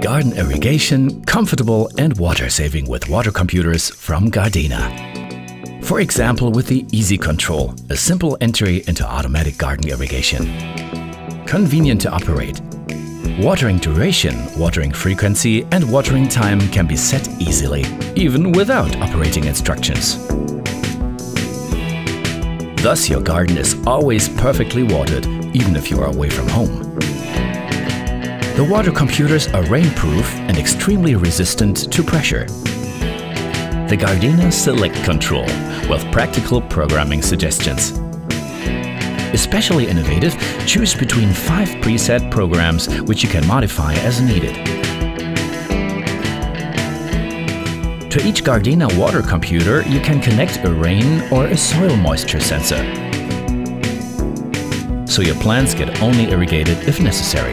Garden irrigation, comfortable and water saving with water computers from Gardena. For example, with the Easy Control, a simple entry into automatic garden irrigation. Convenient to operate. Watering duration, watering frequency and watering time can be set easily, even without operating instructions. Thus your garden is always perfectly watered, even if you are away from home. The water computers are rainproof and extremely resistant to pressure. The Gardena Select Control with practical programming suggestions. Especially innovative, choose between five preset programs which you can modify as needed. To each Gardena water computer, you can connect a rain or a soil moisture sensor. So your plants get only irrigated if necessary.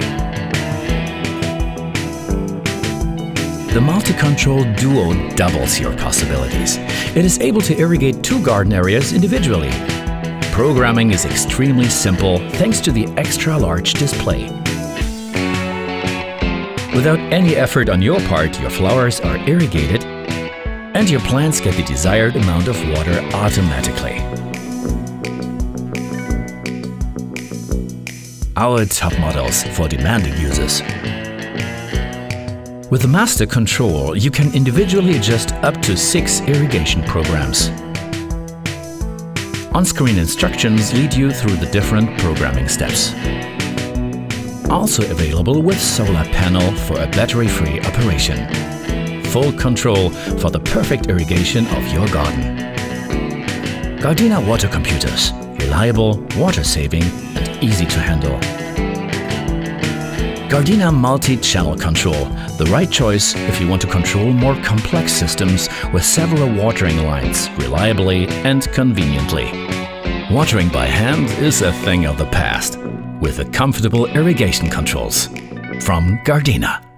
The Multi-Control Duo doubles your possibilities. It is able to irrigate two garden areas individually. Programming is extremely simple thanks to the extra-large display. Without any effort on your part, your flowers are irrigated and your plants get the desired amount of water automatically. Our top models for demanding users. With the Master Control, you can individually adjust up to six irrigation programs. On-screen instructions lead you through the different programming steps. Also available with solar panel for a battery-free operation. Full control for the perfect irrigation of your garden. Gardena water computers. Reliable, water-saving and easy to handle. Gardena Multi-Channel Control, the right choice if you want to control more complex systems with several watering lines reliably and conveniently. Watering by hand is a thing of the past, with the comfortable irrigation controls from Gardena.